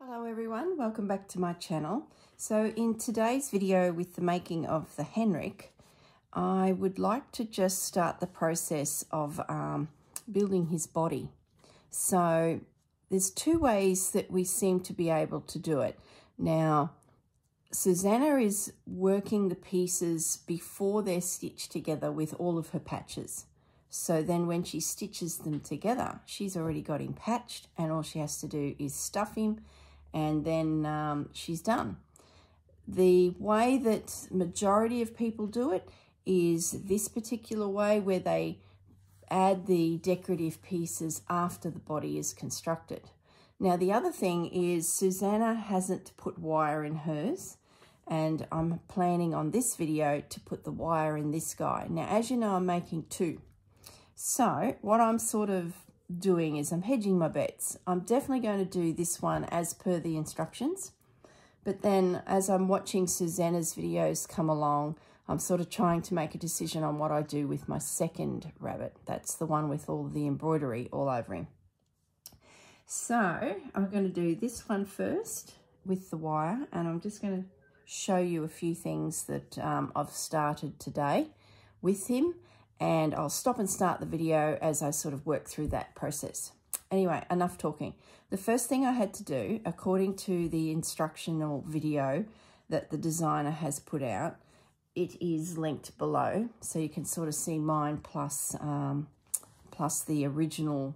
Hello everyone, welcome back to my channel. So in today's video with the making of the Hendricks, I would like to just start the process of um, building his body. So there's two ways that we seem to be able to do it. Now, Susanna is working the pieces before they're stitched together with all of her patches. So then when she stitches them together, she's already got him patched and all she has to do is stuff him and then um, she's done. The way that majority of people do it is this particular way where they add the decorative pieces after the body is constructed. Now the other thing is Susanna hasn't put wire in hers and I'm planning on this video to put the wire in this guy. Now as you know I'm making two. So what I'm sort of doing is I'm hedging my bets. I'm definitely going to do this one as per the instructions. But then as I'm watching Susanna's videos come along, I'm sort of trying to make a decision on what I do with my second rabbit. That's the one with all the embroidery all over him. So I'm going to do this one first with the wire and I'm just going to show you a few things that um, I've started today with him and I'll stop and start the video as I sort of work through that process. Anyway, enough talking. The first thing I had to do, according to the instructional video that the designer has put out, it is linked below, so you can sort of see mine plus, um, plus the original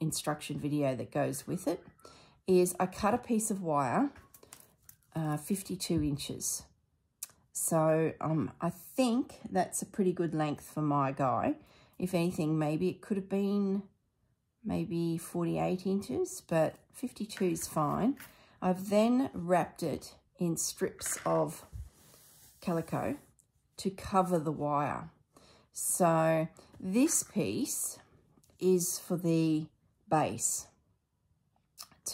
instruction video that goes with it, is I cut a piece of wire, uh, 52 inches. So um, I think that's a pretty good length for my guy. If anything, maybe it could have been maybe 48 inches, but 52 is fine. I've then wrapped it in strips of calico to cover the wire. So this piece is for the base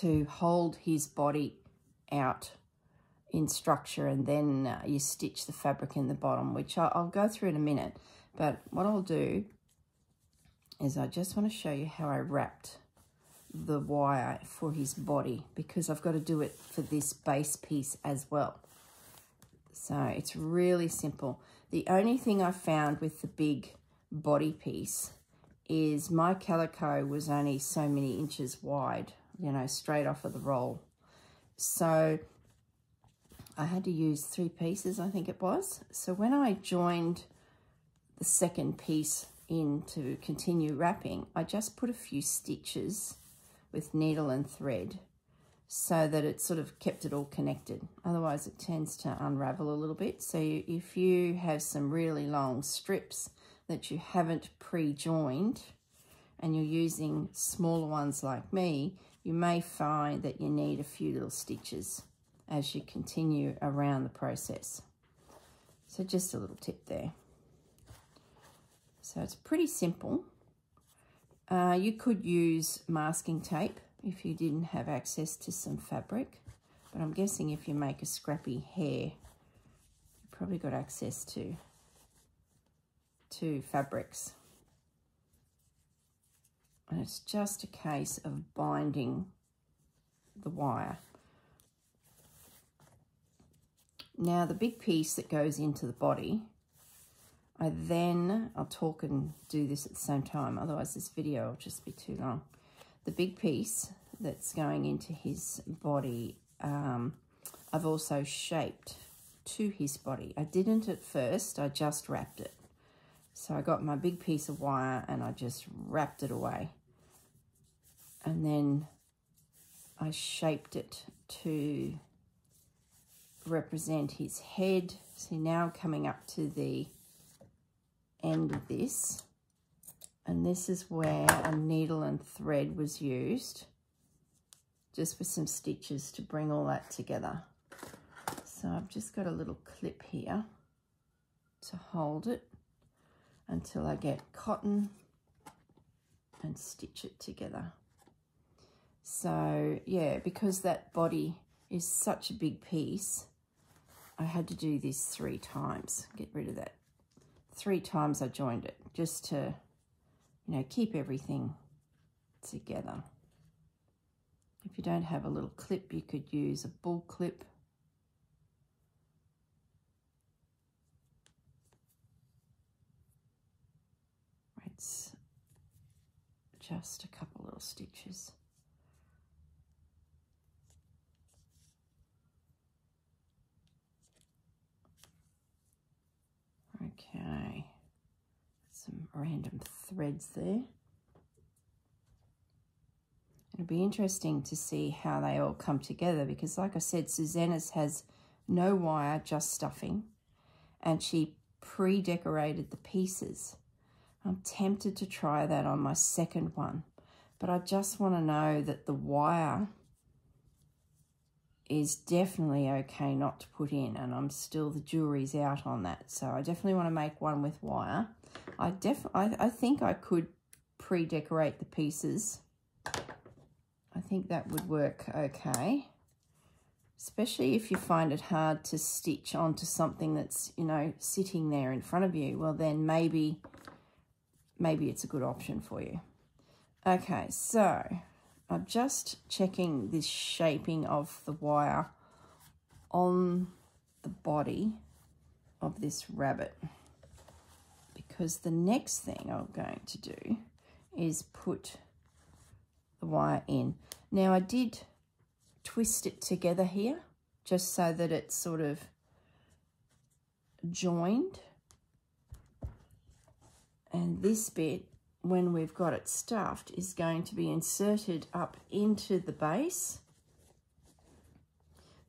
to hold his body out in structure and then uh, you stitch the fabric in the bottom, which I'll, I'll go through in a minute. But what I'll do is I just want to show you how I wrapped the wire for his body because I've got to do it for this base piece as well. So it's really simple. The only thing I found with the big body piece is my calico was only so many inches wide, you know, straight off of the roll. So I had to use three pieces, I think it was. So when I joined the second piece in to continue wrapping, I just put a few stitches with needle and thread so that it sort of kept it all connected. Otherwise it tends to unravel a little bit. So if you have some really long strips that you haven't pre-joined and you're using smaller ones like me, you may find that you need a few little stitches as you continue around the process. So just a little tip there. So it's pretty simple. Uh, you could use masking tape if you didn't have access to some fabric. But I'm guessing if you make a scrappy hare, you probably got access to, to fabrics. And it's just a case of binding the wire. Now the big piece that goes into the body, I then, I'll talk and do this at the same time, otherwise this video will just be too long. The big piece that's going into his body, um, I've also shaped to his body. I didn't at first, I just wrapped it. So I got my big piece of wire and I just wrapped it away. And then I shaped it to represent his head. See now coming up to the end of this. And this is where a needle and thread was used. Just with some stitches to bring all that together. So I've just got a little clip here to hold it until I get cotton and stitch it together. So yeah, because that body is such a big piece, I had to do this three times, get rid of that. Three times I joined it just to, you know, keep everything together. If you don't have a little clip, you could use a bull clip. It's just a couple little stitches. Okay, some random threads there. It'll be interesting to see how they all come together because like I said, Susanna's has no wire, just stuffing. And she pre-decorated the pieces. I'm tempted to try that on my second one. But I just want to know that the wire is definitely okay not to put in. And I'm still, the jury's out on that. So I definitely want to make one with wire. I, def I, I think I could pre-decorate the pieces I think that would work okay. Especially if you find it hard to stitch onto something that's, you know, sitting there in front of you. Well, then maybe, maybe it's a good option for you. Okay, so I'm just checking this shaping of the wire on the body of this rabbit because the next thing I'm going to do is put the wire in. Now I did twist it together here just so that it's sort of joined. And this bit, when we've got it stuffed, is going to be inserted up into the base.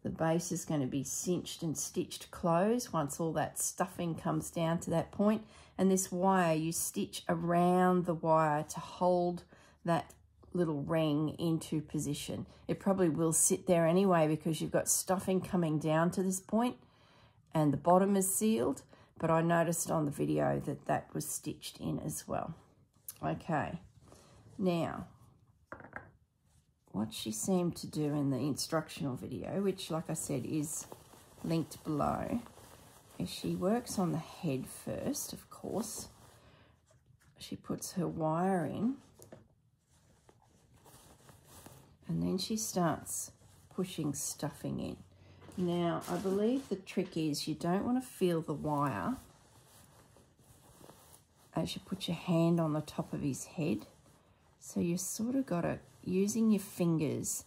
The base is going to be cinched and stitched closed once all that stuffing comes down to that point. And this wire, you stitch around the wire to hold that little ring into position. It probably will sit there anyway because you've got stuffing coming down to this point and the bottom is sealed, but I noticed on the video that that was stitched in as well. Okay, now, what she seemed to do in the instructional video, which like I said is linked below, is she works on the head first, of course. She puts her wire in and then she starts pushing stuffing in. Now, I believe the trick is you don't want to feel the wire as you put your hand on the top of his head. So you sort of got to, using your fingers,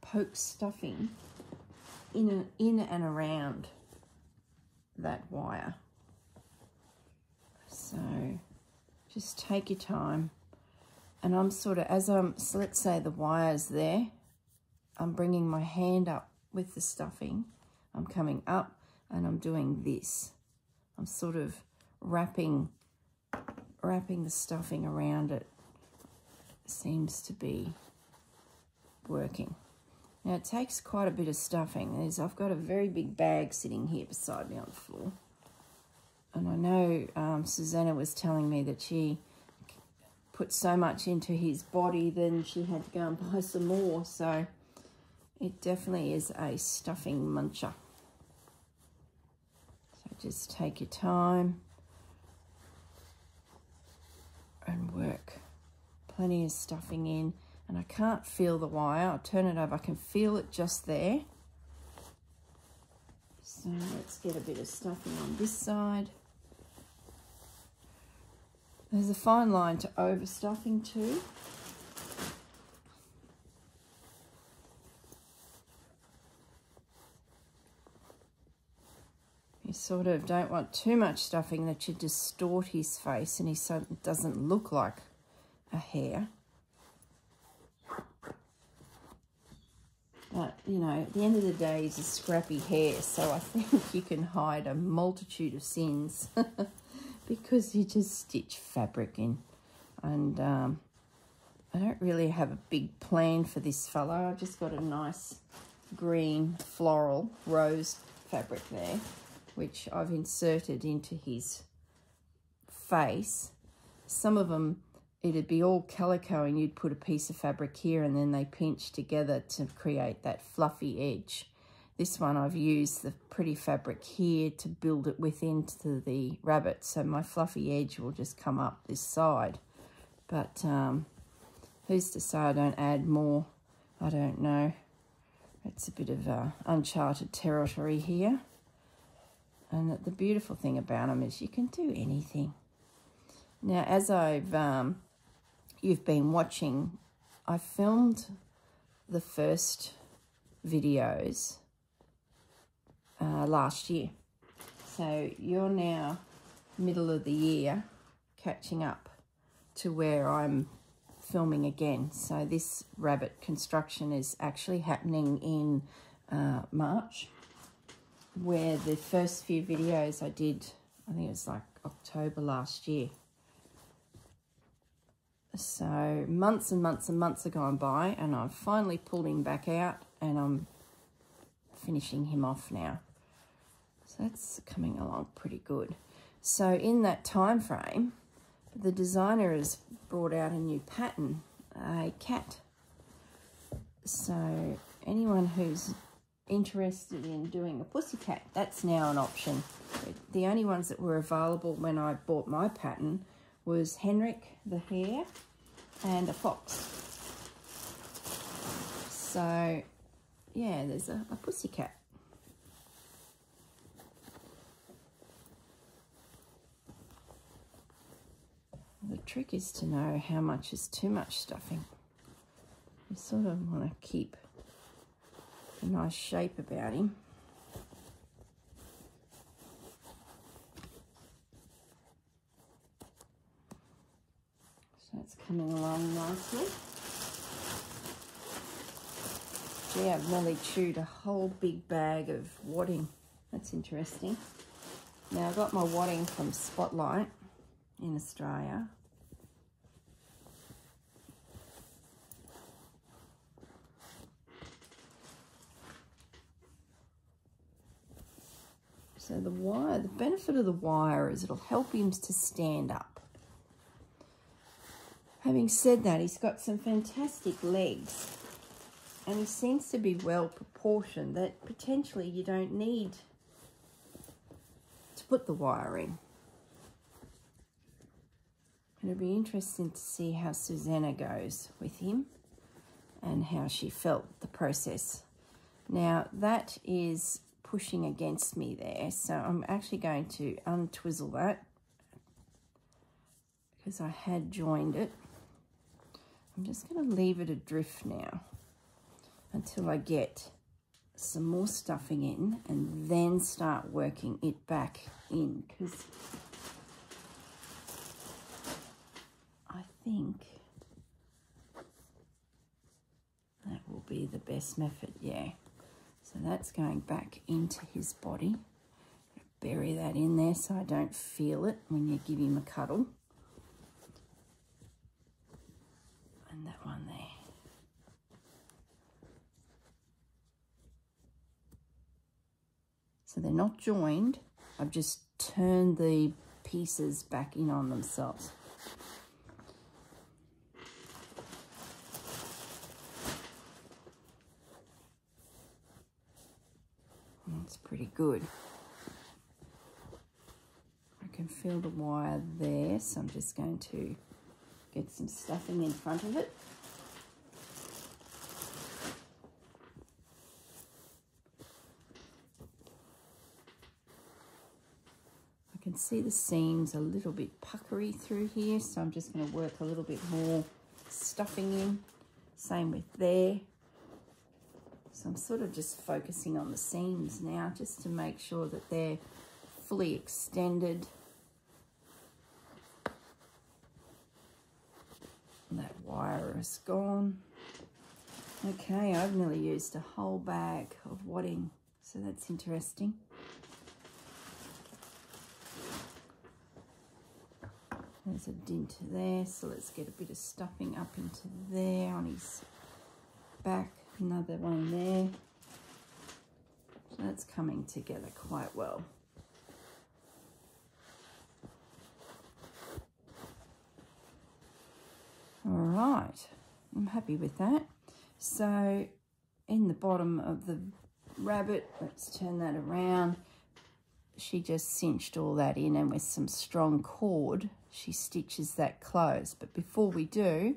poke stuffing in and, in and around that wire. So just take your time and I'm sort of, as I'm, so let's say the wire's there, I'm bringing my hand up with the stuffing. I'm coming up and I'm doing this. I'm sort of wrapping, wrapping the stuffing around it. Seems to be working. Now it takes quite a bit of stuffing. There's, I've got a very big bag sitting here beside me on the floor. And I know um, Susanna was telling me that she put so much into his body, then she had to go and buy some more. So it definitely is a stuffing muncher. So just take your time and work. Plenty of stuffing in. And I can't feel the wire. I'll turn it over. I can feel it just there. So let's get a bit of stuffing on this side. There's a fine line to overstuffing too. Sort of don't want too much stuffing that you distort his face and he so doesn't look like a hare. But, you know, at the end of the day, he's a scrappy hare, so I think you can hide a multitude of sins. because you just stitch fabric in. And um, I don't really have a big plan for this fellow. I've just got a nice green floral rose fabric there, which I've inserted into his face. Some of them, it'd be all calico and you'd put a piece of fabric here and then they pinch together to create that fluffy edge. This one I've used the pretty fabric here to build it within to the rabbit. So my fluffy edge will just come up this side. But um, who's to say I don't add more I don't know. It's a bit of uh, uncharted territory here. And the beautiful thing about them is you can do anything. Now, as I've um, you've been watching, I filmed the first videos uh, last year. So you're now middle of the year catching up to where I'm filming again. So this rabbit construction is actually happening in uh, March, where the first few videos I did, I think it was like October last year. So months and months and months have gone by and I've finally pulled him back out and I'm finishing him off now. So that's coming along pretty good. So in that time frame, the designer has brought out a new pattern, a cat. So anyone who's interested in doing a pussycat, that's now an option. The only ones that were available when I bought my pattern was Hendricks the hare and a fox. So yeah, there's a, a pussycat. The trick is to know how much is too much stuffing. You sort of want to keep a nice shape about him. So it's coming along nicely. Gee, I've nearly chewed a whole big bag of wadding. That's interesting. Now, I got my wadding from Spotlight in Australia. So the wire, the benefit of the wire is it'll help him to stand up. Having said that, he's got some fantastic legs and he seems to be well proportioned that potentially you don't need to put the wire in. And It'll be interesting to see how Susanna goes with him and how she felt the process. Now that is pushing against me there. So I'm actually going to untwizzle that because I had joined it. I'm just going to leave it adrift now until I get some more stuffing in and then start working it back in because I think that will be the best method, yeah. So that's going back into his body. Bury that in there so I don't feel it when you give him a cuddle. And that one there. So they're not joined. I've just turned the pieces back in on themselves. Pretty good. I can feel the wire there, so I'm just going to get some stuffing in front of it. I can see the seams a little bit puckery through here, so I'm just going to work a little bit more stuffing in. Same with there. So I'm sort of just focusing on the seams now just to make sure that they're fully extended. That wire is gone. Okay, I've nearly used a whole bag of wadding, so that's interesting. There's a dint there, so let's get a bit of stuffing up into there on his back another one there. So that's coming together quite well. All right, I'm happy with that. So in the bottom of the rabbit, let's turn that around. She just cinched all that in and with some strong cord, she stitches that close. But before we do,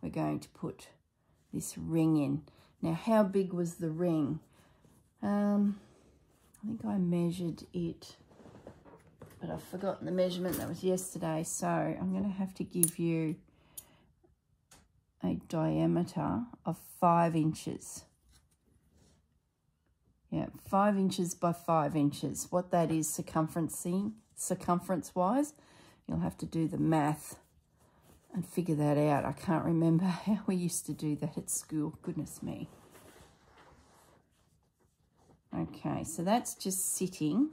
we're going to put this ring in. Now, how big was the ring? Um, I think I measured it, but I've forgotten the measurement. That was yesterday. So I'm going to have to give you a diameter of five inches. Yeah, five inches by five inches. What that is circumference circumference-wise, you'll have to do the math and figure that out. I can't remember how we used to do that at school. Goodness me. Okay, so that's just sitting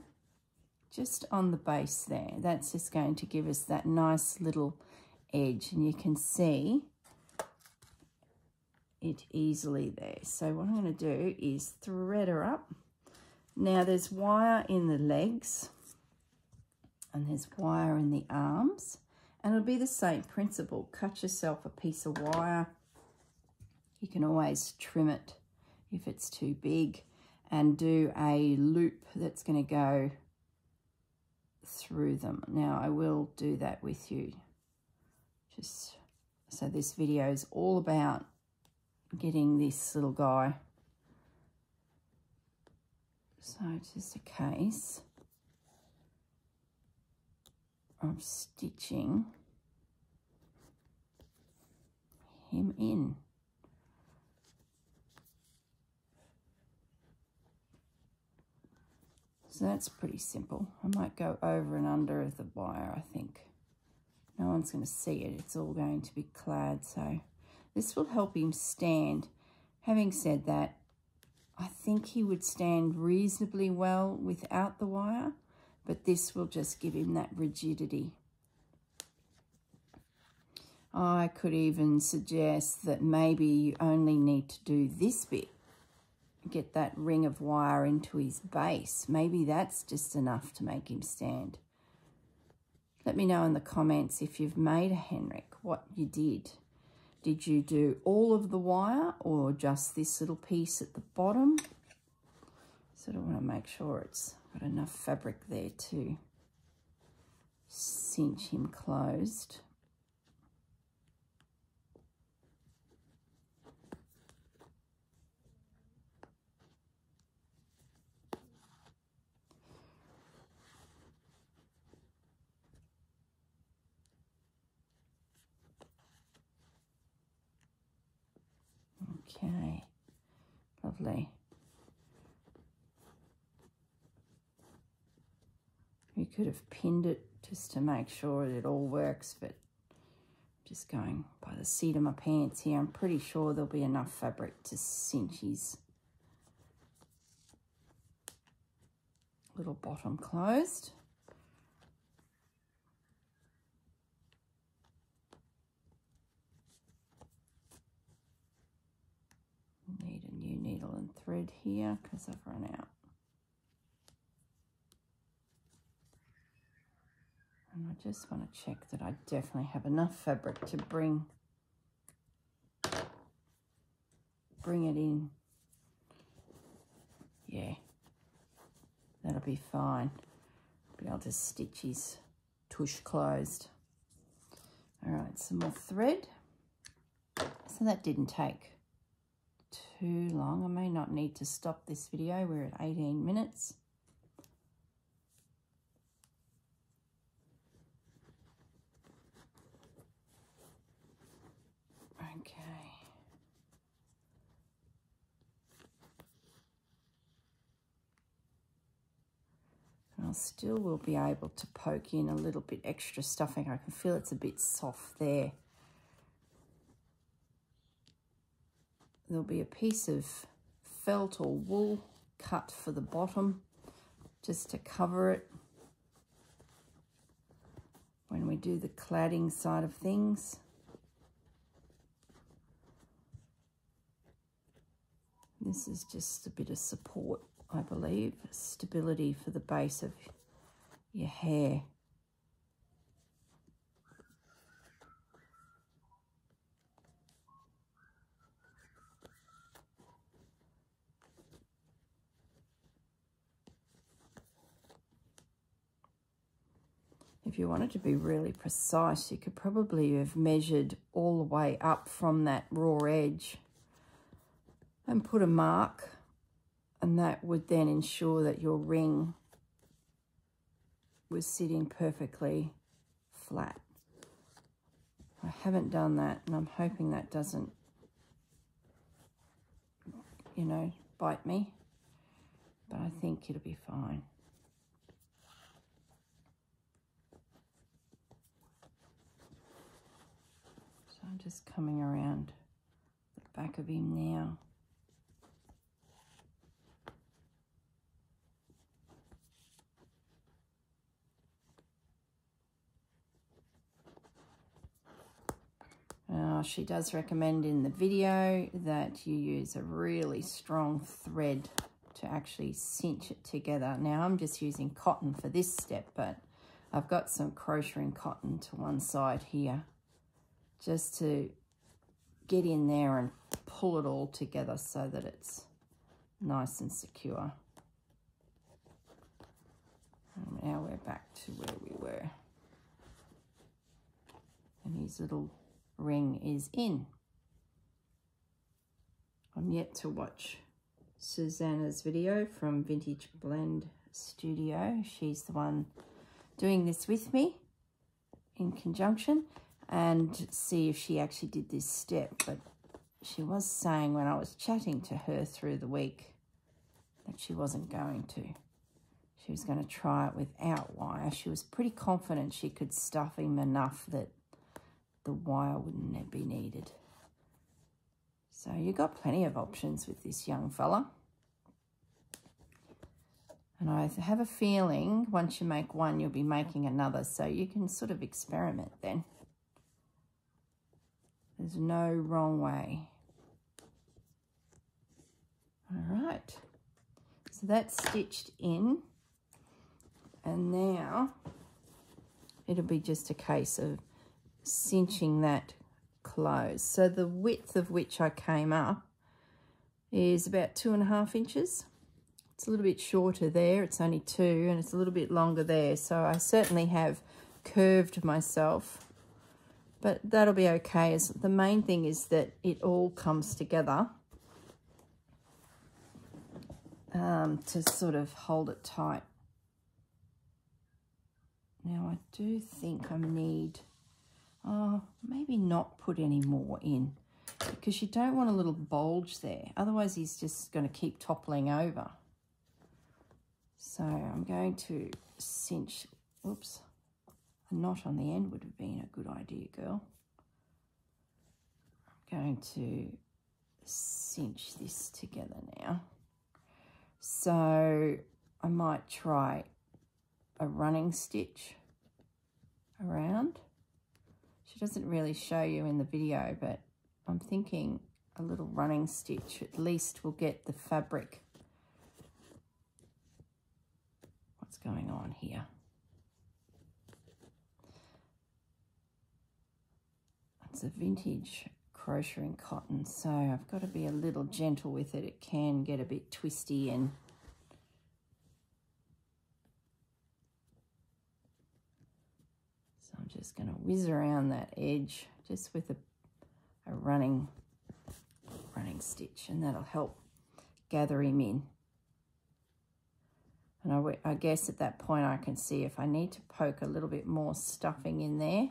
just on the base there. That's just going to give us that nice little edge. And you can see it easily there. So what I'm going to do is thread her up. Now there's wire in the legs and there's wire in the arms and it'll be the same principle. Cut yourself a piece of wire. You can always trim it if it's too big and do a loop that's going to go through them. Now I will do that with you. Just so this video is all about getting this little guy. So just a case of stitching him in. So that's pretty simple. I might go over and under the wire, I think. No one's going to see it. It's all going to be clad, so this will help him stand. Having said that, I think he would stand reasonably well without the wire, but this will just give him that rigidity. I could even suggest that maybe you only need to do this bit. Get that ring of wire into his base. Maybe that's just enough to make him stand. Let me know in the comments if you've made a Hendricks, what you did. Did you do all of the wire or just this little piece at the bottom? Sort of want to make sure it's got enough fabric there to cinch him closed. Okay, lovely. We could have pinned it just to make sure it all works, but just going by the seat of my pants here, I'm pretty sure there'll be enough fabric to cinch his little bottom closed. Thread here because I've run out. And I just want to check that I definitely have enough fabric to bring bring it in. Yeah, that'll be fine. Be able to stitch his tush closed. All right, some more thread. So that didn't take too long. I may not need to stop this video. We're at 18 minutes. Okay. I still will be able to poke in a little bit extra stuffing. I can feel it's a bit soft there. There'll be a piece of felt or wool cut for the bottom just to cover it when we do the cladding side of things. This is just a bit of support, I believe, stability for the base of your hare. If you wanted to be really precise, you could probably have measured all the way up from that raw edge and put a mark and that would then ensure that your ring was sitting perfectly flat. I haven't done that and I'm hoping that doesn't, you know, bite me, but I think it'll be fine. I'm just coming around the back of him now. Uh, she does recommend in the video that you use a really strong thread to actually cinch it together. Now I'm just using cotton for this step, but I've got some crocheting cotton to one side here just to get in there and pull it all together so that it's nice and secure. And now we're back to where we were. And his little ring is in. I'm yet to watch Susanna's video from Vintage Blend Studio. She's the one doing this with me in conjunction and see if she actually did this step. But she was saying when I was chatting to her through the week that she wasn't going to. She was going to try it without wire. She was pretty confident she could stuff him enough that the wire wouldn't be needed. So you've got plenty of options with this young fella. And I have a feeling once you make one, you'll be making another. So you can sort of experiment then. There's no wrong way. All right. So that's stitched in. And now it'll be just a case of cinching that close. So the width of which I came up is about two and a half inches. It's a little bit shorter there. It's only two and it's a little bit longer there. So I certainly have curved myself, but that'll be okay. As the main thing is that it all comes together um, to sort of hold it tight. Now I do think I need Oh, maybe not put any more in because you don't want a little bulge there. Otherwise, he's just going to keep toppling over. So I'm going to cinch, oops, a knot on the end would have been a good idea, girl. I'm going to cinch this together now. So I might try a running stitch around. She doesn't really show you in the video, but I'm thinking a little running stitch at least will get the fabric. What's going on here? A vintage crocheting cotton, so I've got to be a little gentle with it. It can get a bit twisty and so I'm just going to whiz around that edge just with a, a running, running stitch and that'll help gather him in. And I, I guess at that point I can see if I need to poke a little bit more stuffing in there,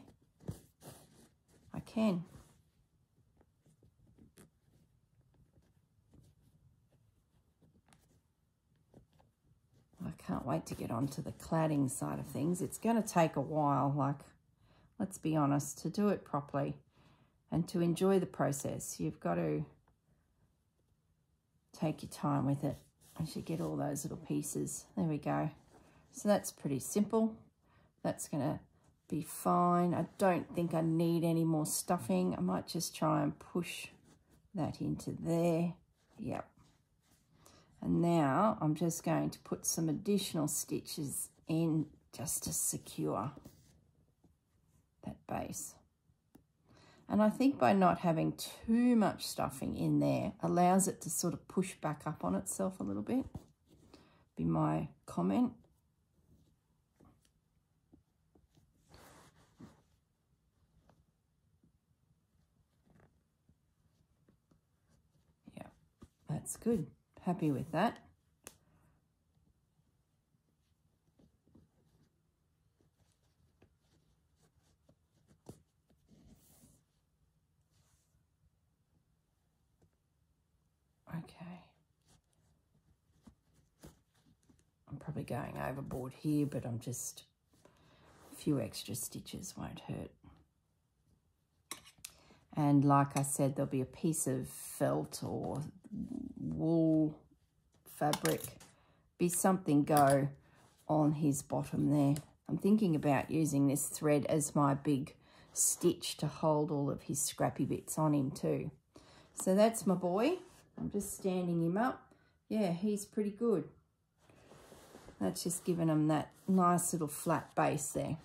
can. I can't wait to get onto the cladding side of things. It's going to take a while, like let's be honest, to do it properly and to enjoy the process, you've got to take your time with it as you get all those little pieces. There we go. So that's pretty simple. That's going to be fine. I don't think I need any more stuffing. I might just try and push that into there. Yep. And now I'm just going to put some additional stitches in just to secure that base. And I think by not having too much stuffing in there allows it to sort of push back up on itself a little bit, be my comment. That's good. Happy with that. Okay. I'm probably going overboard here, but I'm just, a few extra stitches won't hurt. And like I said, there'll be a piece of felt or wool fabric, be something go on his bottom there. I'm thinking about using this thread as my big stitch to hold all of his scrappy bits on him too. So that's my boy. I'm just standing him up. Yeah, he's pretty good. That's just giving him that nice little flat base there.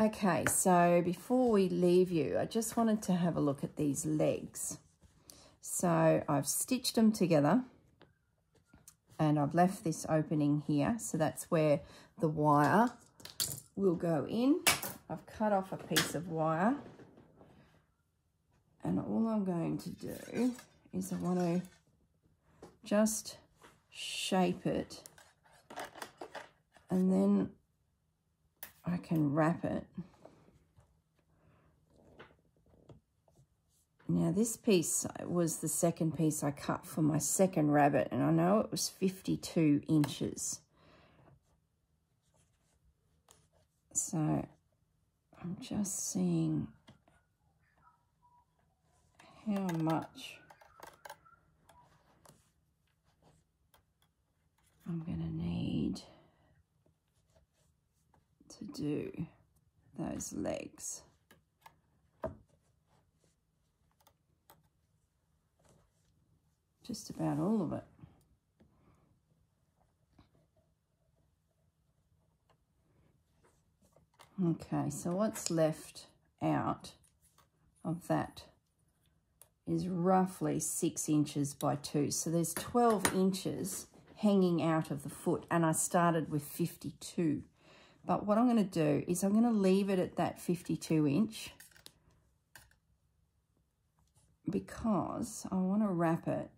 Okay, so before we leave you, I just wanted to have a look at these legs. So I've stitched them together and I've left this opening here. So that's where the wire will go in. I've cut off a piece of wire and all I'm going to do is I want to just shape it and then I can wrap it. Now this piece was the second piece I cut for my second rabbit and I know it was 52 inches. So I'm just seeing how much I'm going to need to do those legs. Just about all of it. Okay, so what's left out of that is roughly six inches by two. So there's 12 inches hanging out of the foot and I started with 52. But what I'm going to do is I'm going to leave it at that 52 inch because I want to wrap it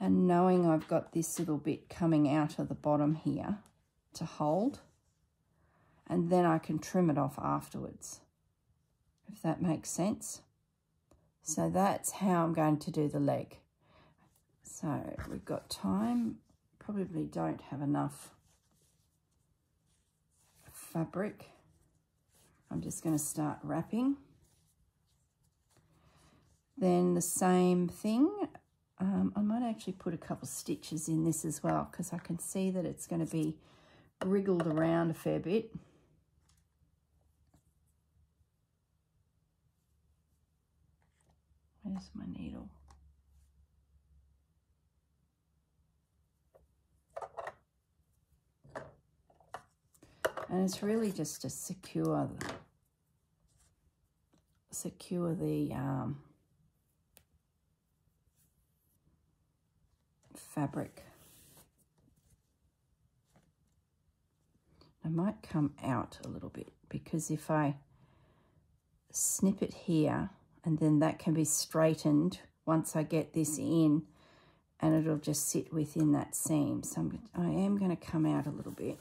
and knowing I've got this little bit coming out of the bottom here to hold and then I can trim it off afterwards if that makes sense. So that's how I'm going to do the leg. So we've got time, probably don't have enough fabric. I'm just going to start wrapping. Then the same thing, um, I might actually put a couple stitches in this as well because I can see that it's going to be wriggled around a fair bit. Where's my needle? And it's really just to secure the, secure the um, fabric. I might come out a little bit because if I snip it here and then that can be straightened once I get this in and it'll just sit within that seam. So I'm, I am going to come out a little bit.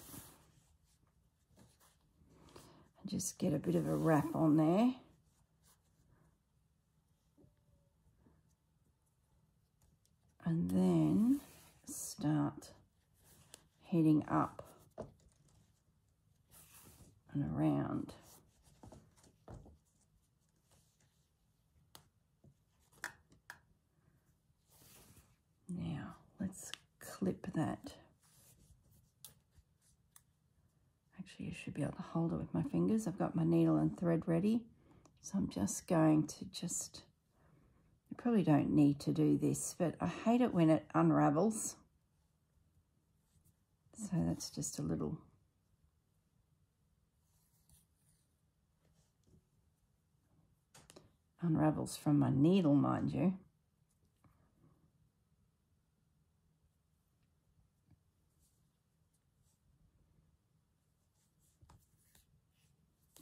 Just get a bit of a wrap on there. And then start heading up and around. Now, let's clip that Actually, I should be able to hold it with my fingers. I've got my needle and thread ready. So I'm just going to just, you probably don't need to do this, but I hate it when it unravels. So that's just a little unravels from my needle, mind you.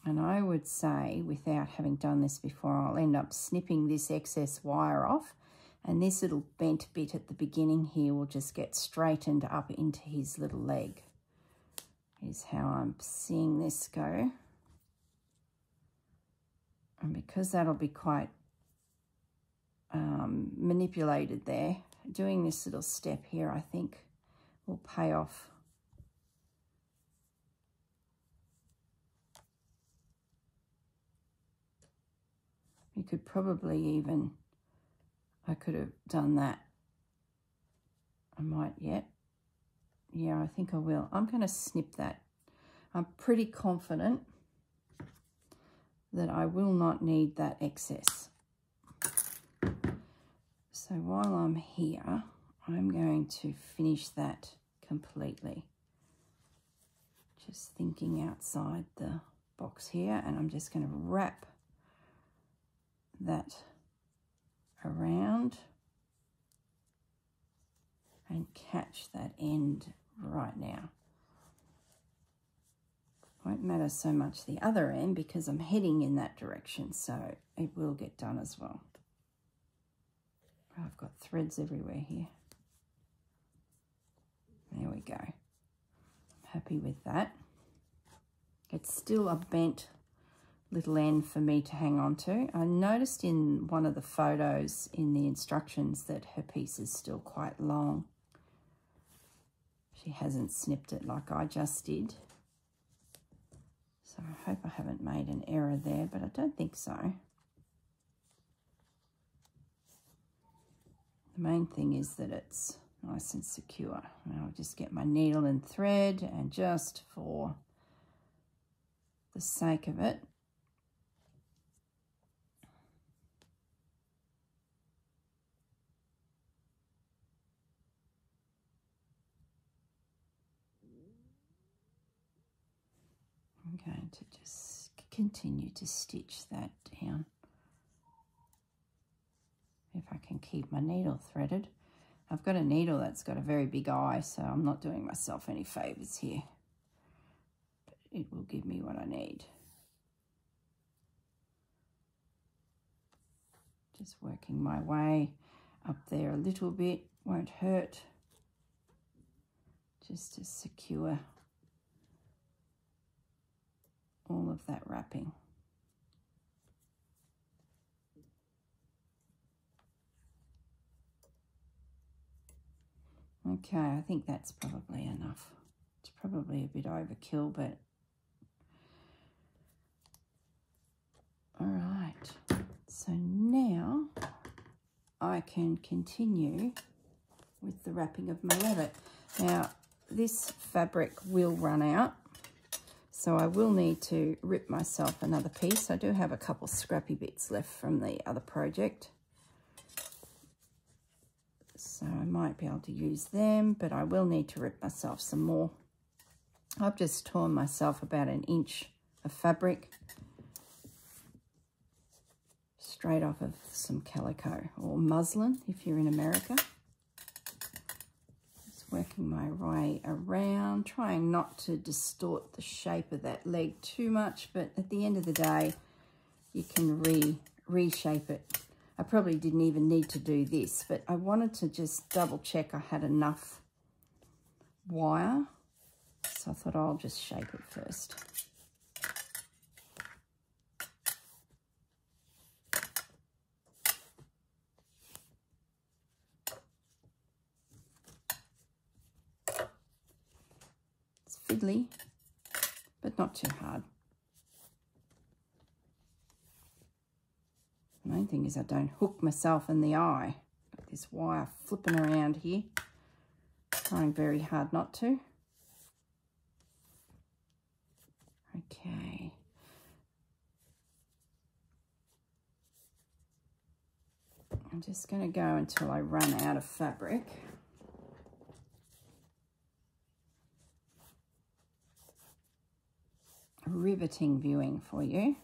And I would say, without having done this before, I'll end up snipping this excess wire off And this little bent bit at the beginning here will just get straightened up into his little leg. Is how I'm seeing this go. And because that'll be quite um, manipulated there, doing this little step here, I think, will pay off. You could probably even I could have done that. I might yet. Yeah, I think I will. I'm going to snip that. I'm pretty confident that I will not need that excess. So while I'm here, I'm going to finish that completely. Just thinking outside the box here, and I'm just going to wrap that around and catch that end right now. Won't matter so much the other end because I'm heading in that direction, so it will get done as well. I've got threads everywhere here. There we go. I'm happy with that. It's still a bent little end for me to hang on to. I noticed in one of the photos in the instructions that her piece is still quite long. She hasn't snipped it like I just did. So I hope I haven't made an error there, but I don't think so. The main thing is that it's nice and secure. And I'll just get my needle and thread and just for the sake of it, I'm going to just continue to stitch that down. If I can keep my needle threaded. I've got a needle that's got a very big eye, so I'm not doing myself any favours here. But it will give me what I need. Just working my way up there a little bit, won't hurt. Just to secure all of that wrapping. Okay, I think that's probably enough. It's probably a bit overkill, but all right. So now I can continue with the wrapping of my rabbit. Now, this fabric will run out so I will need to rip myself another piece. I do have a couple scrappy bits left from the other project. So I might be able to use them, but I will need to rip myself some more. I've just torn myself about an inch of fabric straight off of some calico or muslin if you're in America working my way around, trying not to distort the shape of that leg too much, but at the end of the day, you can re reshape it. I probably didn't even need to do this, but I wanted to just double check I had enough wire. So I thought I'll just shape it first. Fiddly, but not too hard. The main thing is I don't hook myself in the eye. Got this wire flipping around here. Trying very hard not to. Okay. I'm just going to go until I run out of fabric. Riveting viewing for you.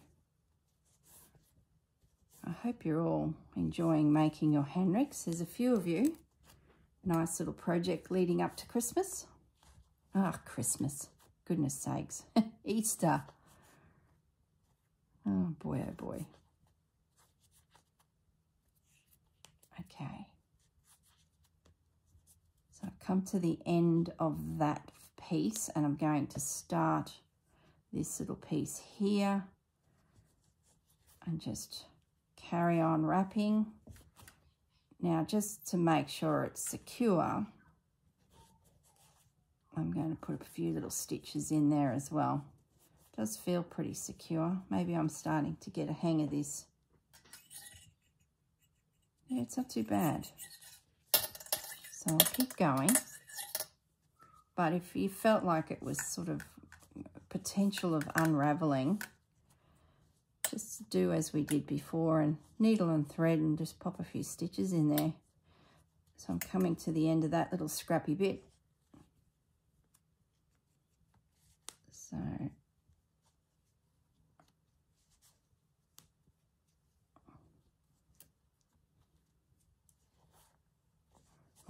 I hope you're all enjoying making your Hendricks. There's a few of you. Nice little project leading up to Christmas. Ah, Christmas. Goodness sakes. Easter. Oh, boy, oh, boy. Okay. So I've come to the end of that piece and I'm going to start this little piece here and just carry on wrapping. Now just to make sure it's secure, I'm going to put a few little stitches in there as well. Does feel pretty secure. Maybe I'm starting to get a hang of this. Yeah, it's not too bad. So I'll keep going. But if you felt like it was sort of potential of unraveling, just do as we did before and needle and thread and just pop a few stitches in there. So I'm coming to the end of that little scrappy bit. So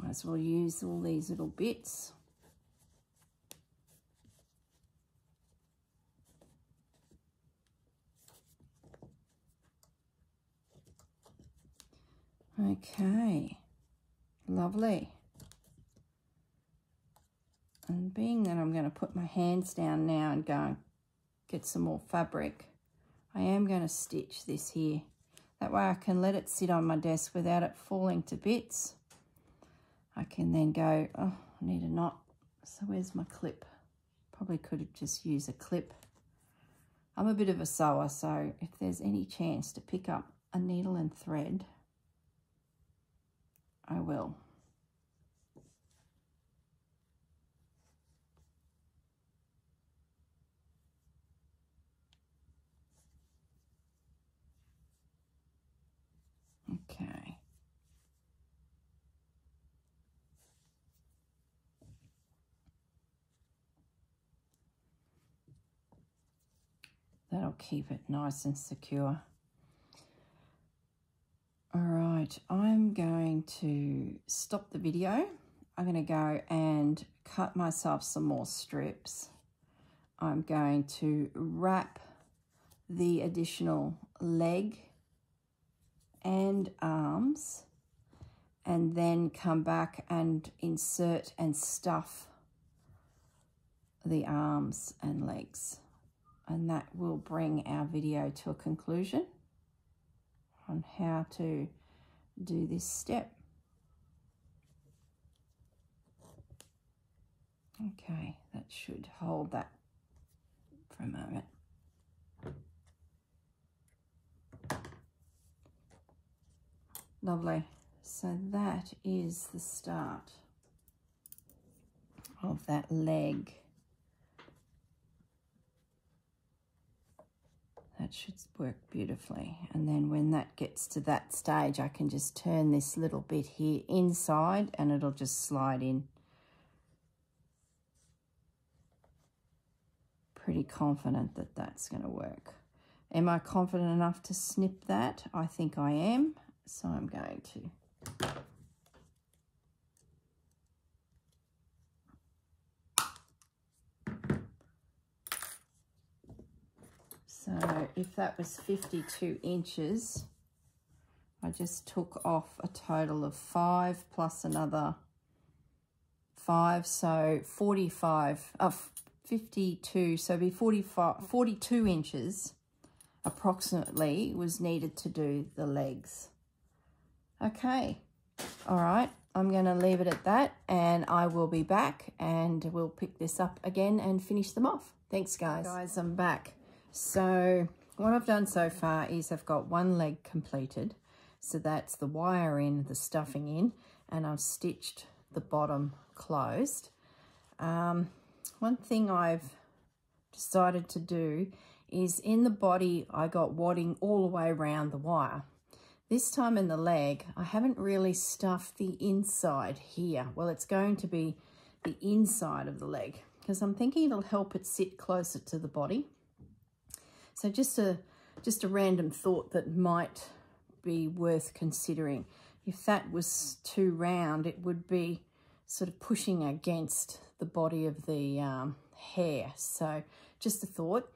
might as well use all these little bits. Okay, lovely. And being that I'm going to put my hands down now and go get some more fabric, I am going to stitch this here. That way I can let it sit on my desk without it falling to bits. I can then go, oh, I need a knot. So where's my clip? Probably could have just used a clip. I'm a bit of a sewer, so if there's any chance to pick up a needle and thread, I will. Okay. That'll keep it nice and secure. All right, I'm going to stop the video. I'm going to go and cut myself some more strips. I'm going to wrap the additional leg and arms and then come back and insert and stuff the arms and legs. And that will bring our video to a conclusion on how to do this step. Okay, that should hold that for a moment. Lovely. So that is the start of that leg. That should work beautifully. And then when that gets to that stage, I can just turn this little bit here inside and it'll just slide in. Pretty confident that that's going to work. Am I confident enough to snip that? I think I am. So I'm going to So if that was 52 inches, I just took off a total of five plus another five, so 45, uh, 52, so be 45, 42 inches approximately was needed to do the legs. Okay, all right, I'm going to leave it at that and I will be back and we'll pick this up again and finish them off. Thanks, guys. Guys, I'm back. So what I've done so far is I've got one leg completed. So that's the wire in, the stuffing in, and I've stitched the bottom closed. Um, one thing I've decided to do is in the body, I got wadding all the way around the wire. This time in the leg, I haven't really stuffed the inside here. Well, it's going to be the inside of the leg because I'm thinking it'll help it sit closer to the body. So just a, just a random thought that might be worth considering. If that was too round, it would be sort of pushing against the body of the um, hare. So just a thought.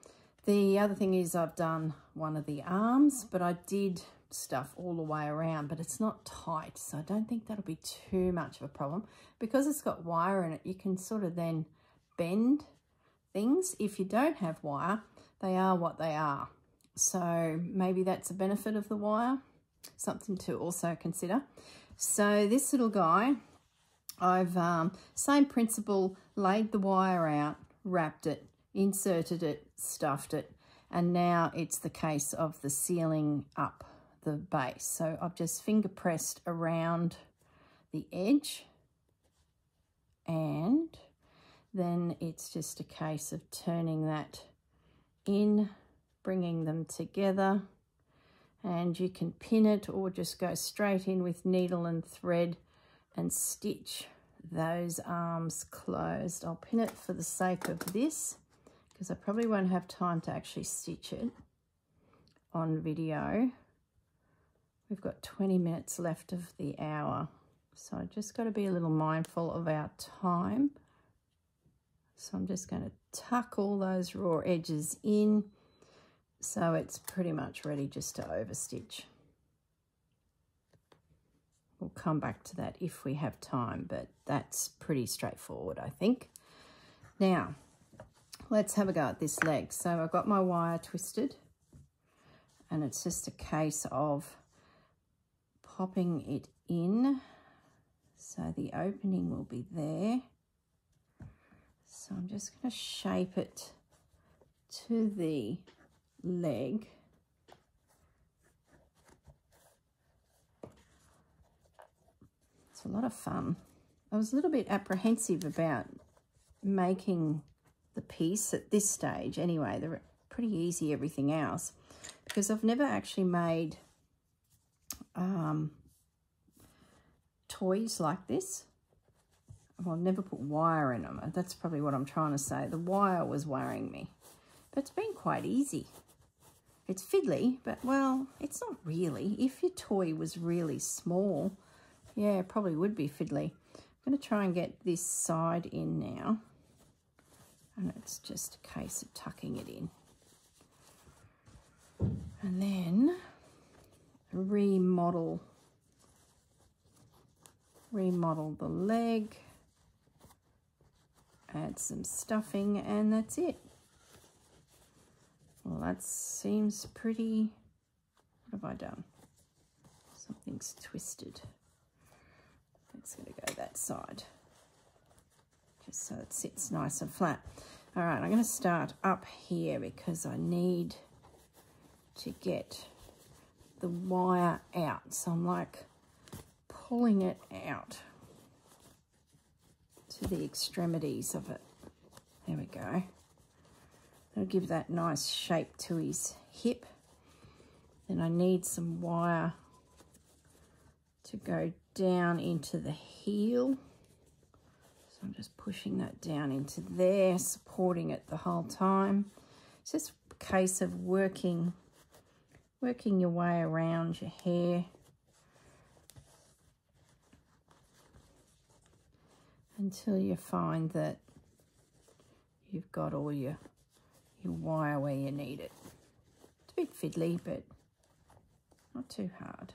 The other thing is I've done one of the arms, but I did stuff all the way around, but it's not tight, so I don't think that'll be too much of a problem. Because it's got wire in it, you can sort of then bend things. If you don't have wire, they are what they are. So maybe that's a benefit of the wire, something to also consider. So this little guy, I've, um, same principle, laid the wire out, wrapped it, inserted it, stuffed it, and now it's the case of the sealing up the base. So I've just finger pressed around the edge and then it's just a case of turning that in, bringing them together and you can pin it or just go straight in with needle and thread and stitch those arms closed. I'll pin it for the sake of this because I probably won't have time to actually stitch it on video. We've got 20 minutes left of the hour. So I just got to be a little mindful of our time. So I'm just going to tuck all those raw edges in so it's pretty much ready just to overstitch. We'll come back to that if we have time, but that's pretty straightforward, I think. Now, let's have a go at this leg. So I've got my wire twisted and it's just a case of popping it in. So the opening will be there. So I'm just going to shape it to the leg. It's a lot of fun. I was a little bit apprehensive about making the piece at this stage anyway. They're pretty easy, everything else, because I've never actually made um, toys like this. Well, I've never put wire in them. That's probably what I'm trying to say. The wire was worrying me. But it's been quite easy. It's fiddly, but, well, it's not really. If your toy was really small, yeah, it probably would be fiddly. I'm going to try and get this side in now. And it's just a case of tucking it in. And then remodel remodel the leg add some stuffing and that's it. Well that seems pretty what have I done? Something's twisted. It's going to go that side just so it sits nice and flat. All right I'm going to start up here because I need to get the wire out. So I'm like pulling it out to the extremities of it. There we go. That'll give that nice shape to his hip. Then I need some wire to go down into the heel. So I'm just pushing that down into there, supporting it the whole time. It's just a case of working working your way around your hare until you find that you've got all your your wire where you need it. It's a bit fiddly, but not too hard.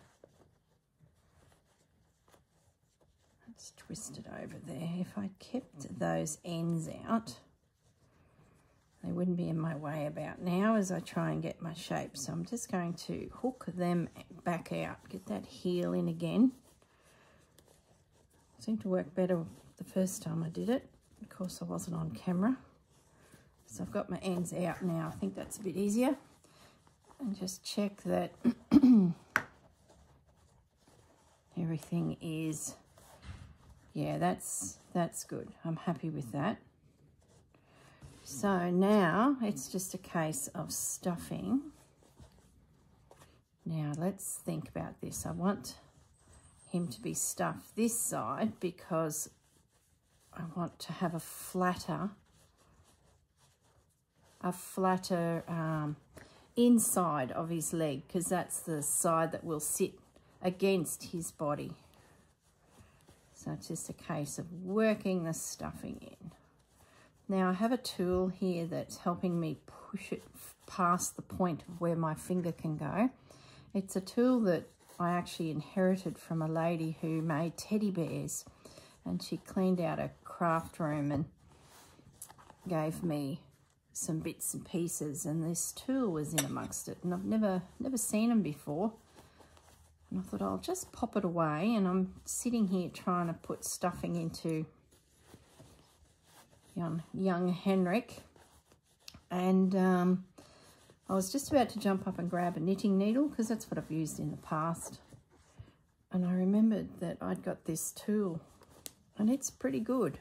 Let's twist it over there. If I kept those ends out, they wouldn't be in my way about now as I try and get my shape. So I'm just going to hook them back out, get that heel in again. Seemed to work better the first time I did it. Of course, I wasn't on camera. So I've got my ends out now. I think that's a bit easier. And just check that everything is, yeah, that's, that's good. I'm happy with that. So now it's just a case of stuffing. Now let's think about this. I want him to be stuffed this side because I want to have a flatter, a flatter um, inside of his leg because that's the side that will sit against his body. So it's just a case of working the stuffing in. Now I have a tool here that's helping me push it past the point of where my finger can go. It's a tool that I actually inherited from a lady who made teddy bears and she cleaned out a craft room and gave me some bits and pieces and this tool was in amongst it and I've never never seen them before and I thought I'll just pop it away and I'm sitting here trying to put stuffing into young, young Hendricks and um, I was just about to jump up and grab a knitting needle because that's what I've used in the past. And I remembered that I'd got this tool and it's pretty good.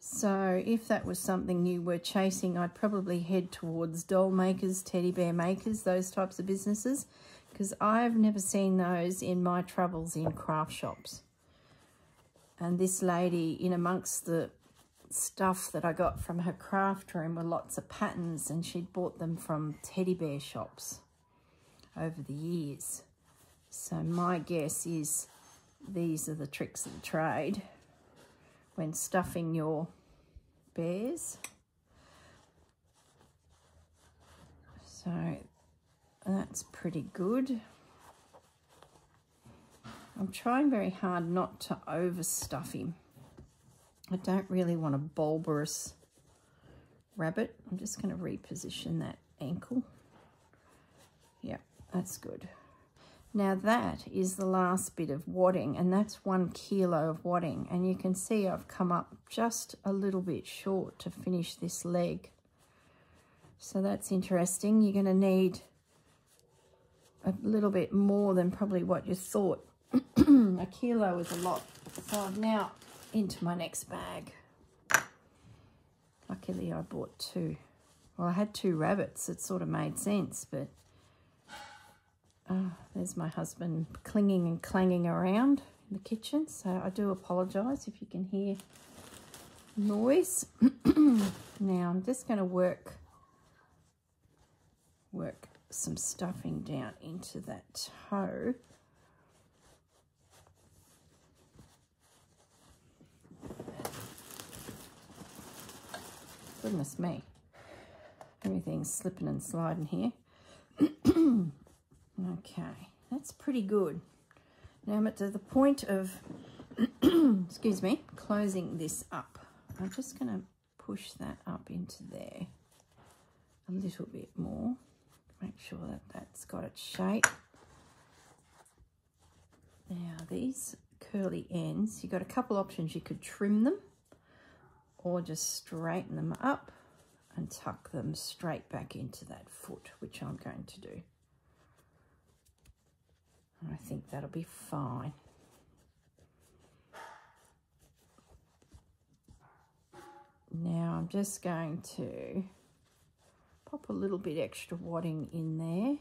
So if that was something you were chasing, I'd probably head towards doll makers, teddy bear makers, those types of businesses, because I've never seen those in my travels in craft shops. And this lady, in amongst the stuff that I got from her craft room were lots of patterns and she'd bought them from teddy bear shops over the years. So my guess is these are the tricks of the trade when stuffing your bears. So that's pretty good. I'm trying very hard not to overstuff him. I don't really want a bulbous rabbit. I'm just going to reposition that ankle. Yeah, that's good. Now that is the last bit of wadding and that's one kilo of wadding and you can see I've come up just a little bit short to finish this leg. So that's interesting. You're going to need a little bit more than probably what you thought. a kilo is a lot. So I've now into my next bag. Luckily I bought two. Well, I had two rabbits. It sort of made sense, but oh, there's my husband clinging and clanging around in the kitchen. So I do apologise if you can hear noise. now I'm just going to work work some stuffing down into that toe. Goodness me. Everything's slipping and sliding here. okay, that's pretty good. Now I'm at the point of, excuse me, closing this up. I'm just going to push that up into there a little bit more. Make sure that that's got its shape. Now these curly ends, you've got a couple options. You could trim them or just straighten them up and tuck them straight back into that foot, which I'm going to do. I think that'll be fine. Now I'm just going to pop a little bit extra wadding in there,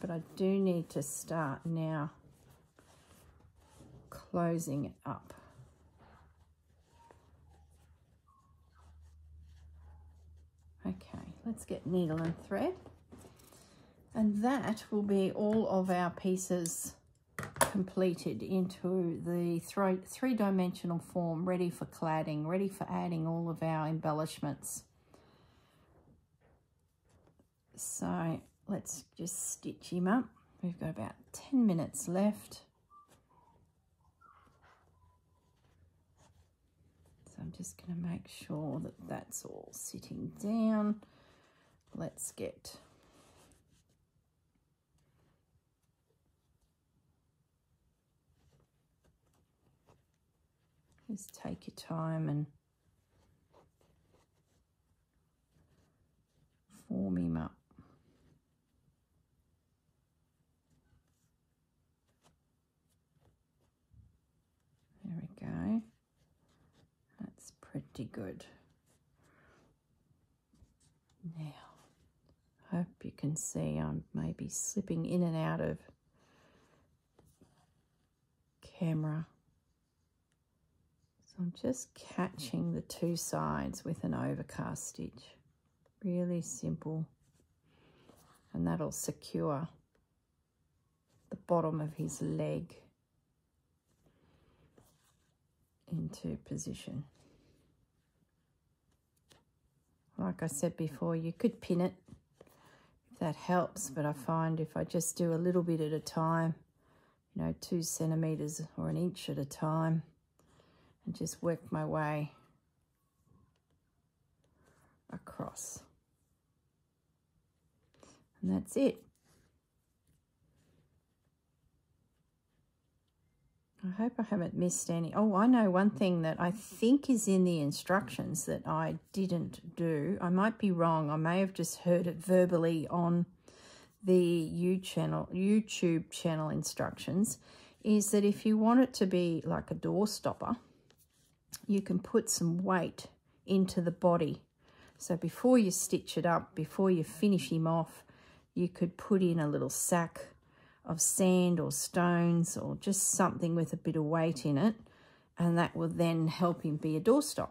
but I do need to start now closing it up. Okay, let's get needle and thread. And that will be all of our pieces completed into the three-dimensional form, ready for cladding, ready for adding all of our embellishments. So let's just stitch him up. We've got about 10 minutes left. So I'm just going to make sure that that's all sitting down. Let's get just take your time and form him up. There we go That's pretty good. Now, I hope you can see I'm maybe slipping in and out of camera. So I'm just catching the two sides with an overcast stitch. Really simple. And that'll secure the bottom of his leg into position like I said before, you could pin it. if that helps, but I find if I just do a little bit at a time, you know, two centimetres or an inch at a time, and just work my way across. And that's it. I hope I haven't missed any. Oh, I know one thing that I think is in the instructions that I didn't do. I might be wrong. I may have just heard it verbally on the YouTube channel, YouTube channel instructions is that if you want it to be like a door stopper, you can put some weight into the body. So before you stitch it up, before you finish him off, you could put in a little sack of sand or stones or just something with a bit of weight in it and that will then help him be a doorstop.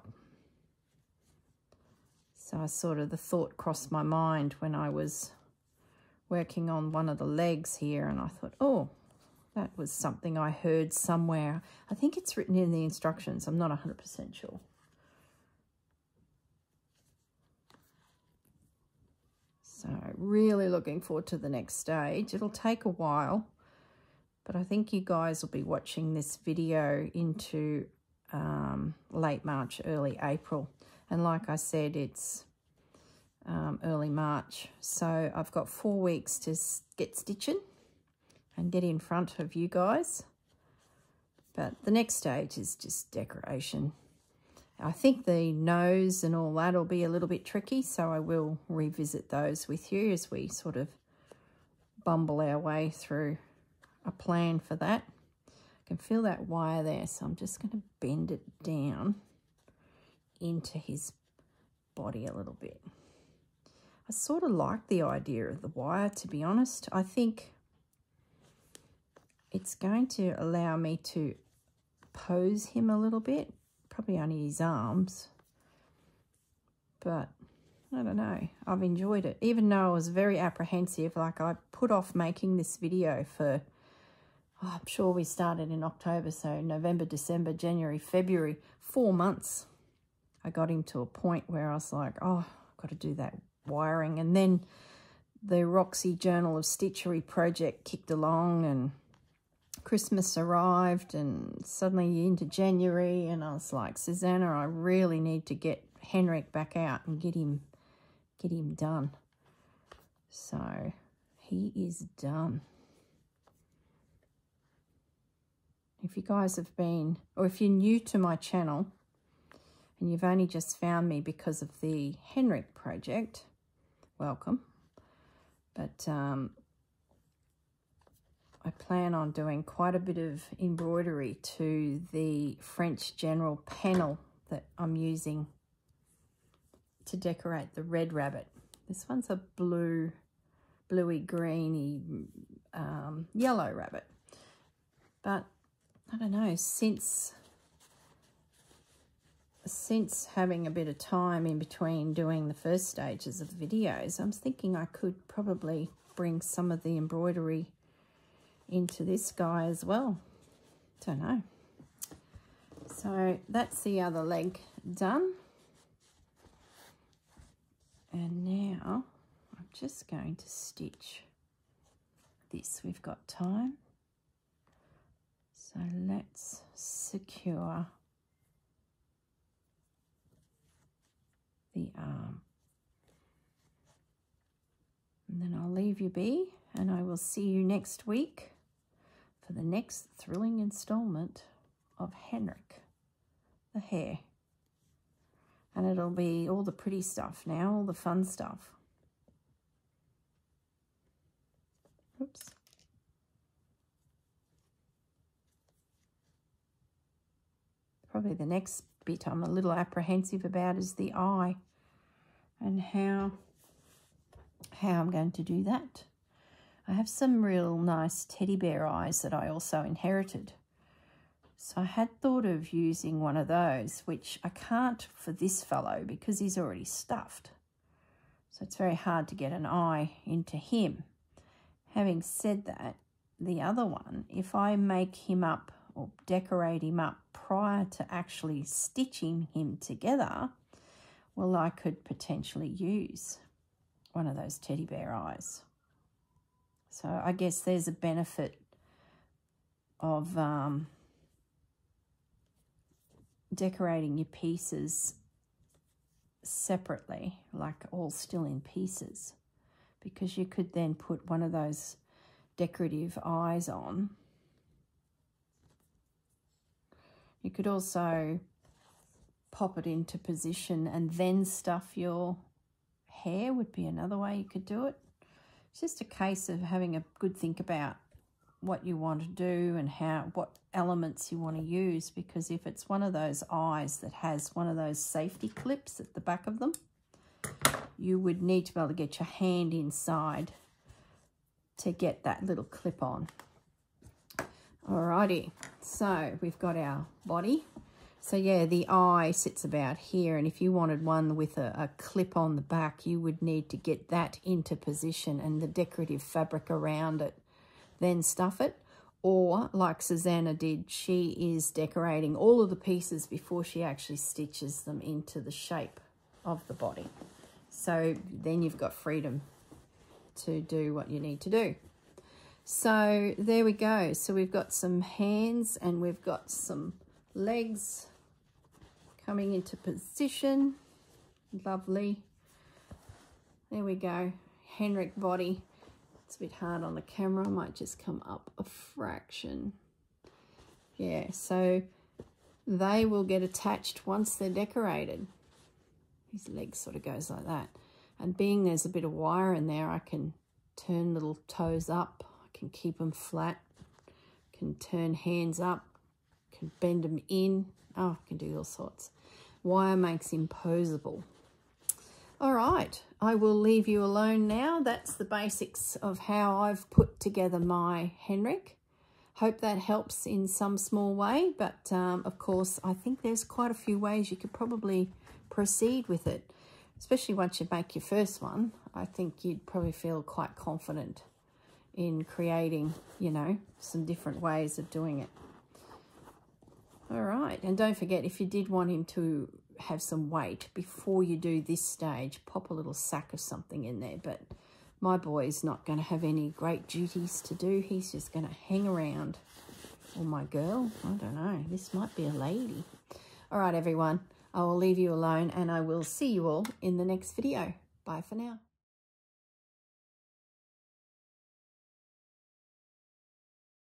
So I sort of, the thought crossed my mind when I was working on one of the legs here and I thought, oh, that was something I heard somewhere. I think it's written in the instructions. I'm not 100% sure. So really looking forward to the next stage. It'll take a while, but I think you guys will be watching this video into um, late March, early April. And like I said, it's um, early March. So I've got four weeks to get stitching and get in front of you guys. But the next stage is just decoration. I think the nose and all that will be a little bit tricky, so I will revisit those with you as we sort of bumble our way through a plan for that. I can feel that wire there, so I'm just going to bend it down into his body a little bit. I sort of like the idea of the wire, to be honest. I think it's going to allow me to pose him a little bit probably only his arms. But I don't know. I've enjoyed it. Even though I was very apprehensive, like I put off making this video for, oh, I'm sure we started in October, so November, December, January, February, four months. I got him to a point where I was like, oh, I've got to do that wiring. And then the Roxy Journal of Stitchery project kicked along and Christmas arrived and suddenly into January and I was like, Susanna, I really need to get Hendricks back out and get him get him done. So he is done. If you guys have been, or if you're new to my channel and you've only just found me because of the Hendricks project, welcome. But um, I plan on doing quite a bit of embroidery to the French General panel that I'm using to decorate the red rabbit. This one's a blue, bluey greeny um, yellow rabbit. But I don't know, since since having a bit of time in between doing the first stages of the videos, I'm thinking I could probably bring some of the embroidery into this guy as well. Don't know. So that's the other leg done. And now I'm just going to stitch this. We've got time. So let's secure the arm. And then I'll leave you be and I will see you next week for the next thrilling installment of Hendricks, the hare. And it'll be all the pretty stuff now, all the fun stuff. Oops. Probably the next bit I'm a little apprehensive about is the eye and how how I'm going to do that. I have some real nice teddy bear eyes that I also inherited. So I had thought of using one of those, which I can't for this fellow because he's already stuffed. So it's very hard to get an eye into him. Having said that, the other one, if I make him up or decorate him up prior to actually stitching him together, well, I could potentially use one of those teddy bear eyes. So I guess there's a benefit of um, decorating your pieces separately, like all still in pieces, because you could then put one of those decorative eyes on. You could also pop it into position and then stuff your hare would be another way you could do it. It's just a case of having a good think about what you want to do and how what elements you want to use because if it's one of those eyes that has one of those safety clips at the back of them you would need to be able to get your hand inside to get that little clip on. Alrighty so we've got our body so yeah the eye sits about here and if you wanted one with a, a clip on the back you would need to get that into position and the decorative fabric around it then stuff it. Or, like Susanna did, she is decorating all of the pieces before she actually stitches them into the shape of the body. So then you've got freedom to do what you need to do. So there we go. So we've got some hands and we've got some legs coming into position. Lovely. There we go. Hendricks body. It's a bit hard on the camera. I might just come up a fraction. Yeah, so they will get attached once they're decorated. His leg sort of goes like that. And being there's a bit of wire in there, I can turn little toes up. I can keep them flat. Can turn hands up. Can bend them in. Oh, I can do all sorts. Wire makes imposable. All right, I will leave you alone now. That's the basics of how I've put together my Hendricks. Hope that helps in some small way, but um, of course, I think there's quite a few ways you could probably proceed with it, especially once you make your first one. I think you'd probably feel quite confident in creating, you know, some different ways of doing it. All right, and don't forget, if you did want him to have some weight before you do this stage. Pop a little sack of something in there. But my boy is not going to have any great duties to do. He's just going to hang around. Or my girl, I don't know. This might be a lady. All right, everyone. I will leave you alone and I will see you all in the next video. Bye for now.